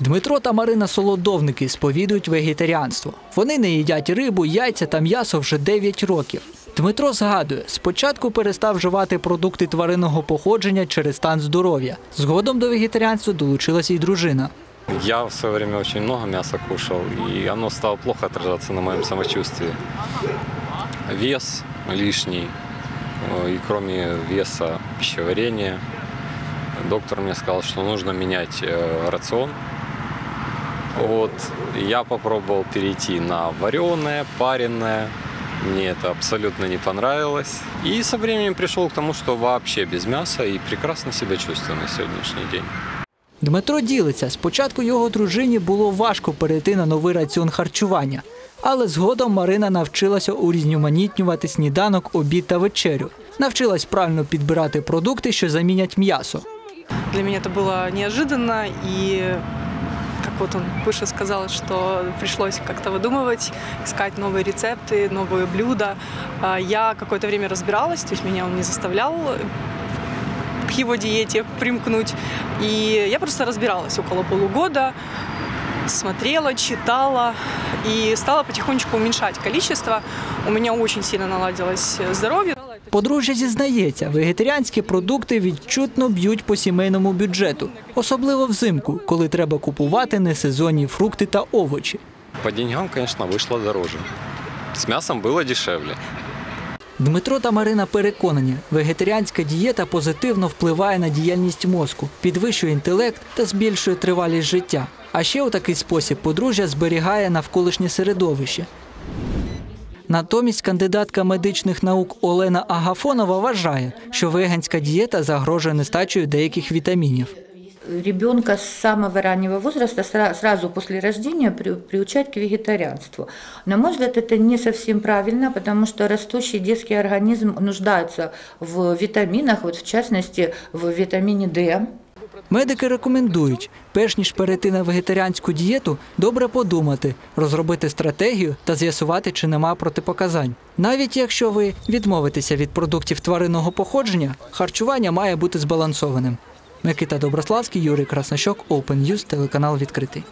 Дмитро та Марина Солодовники сповідують вегетаріанство. Вони не їдять рибу, яйця та м'ясо вже 9 років. Дмитро згадує, спочатку перестав вживати продукти тваринного походження через стан здоров'я. Згодом до вегетаріанства долучилася й дружина. Я в свое время очень много мяса кушал, и оно стало плохо отражаться на моем самочувствии. Вес лишний, э, и кроме веса пищеварения, доктор мне сказал, что нужно менять э, рацион. Вот, я попробовал перейти на вареное, пареное, мне это абсолютно не понравилось. И со временем пришел к тому, что вообще без мяса и прекрасно себя чувствую на сегодняшний день. Дмитро ділиться, спочатку його дружині було важко перейти на новий раціон харчування, але згодом Марина навчилася урізноманітнювати сніданок, обід та вечерю. Навчилась правильно підбирати продукти, що замінять м'ясо. Для меня это было неожиданно, и как вот он выше сказал, что пришлось как-то выдумывать, искать новые рецепты, новые блюда. А Я какое-то время разбиралась, то есть меня он не заставлял к его диете примкнуть. И я просто разбиралась около полугода, смотрела, читала и стала потихонечку уменьшать количество. У меня очень сильно наладилось здоровье. Подружжя зізнається, вегетаріанські продукти відчутно б'ють по сімейному бюджету, особливо взимку, коли треба купувати несезонні фрукти та овочі. По деньгам, конечно, вышло дороже. С мясом было дешевле. Дмитро та Марина переконані, вегетаріанська дієта позитивно впливає на діяльність мозку, підвищує інтелект та збільшує тривалість життя. А ще у такий спосіб подружжя зберігає навколишнє середовище. Натомість кандидатка медичних наук Олена Агафонова вважає, що веганська дієта загрожує нестачею деяких вітамінів. ребенка с самого раннего возраста, сразу после рождения, при- приучать к вегетарианству. На мой взгляд, это не совсем правильно, потому что растущий детский организм нуждается в витаминах, вот в частности в витамине D. Медики рекомендують, перш ніж перейти на вегетаріанську дієту, добре подумати, розробити стратегію та з'ясувати, чи нема протипоказань. Навіть якщо ви відмовитеся від продуктів тваринного походження, харчування має бути збалансованим. Микита Доброславський, Юрій Краснощок, Open News, телеканал відкритий.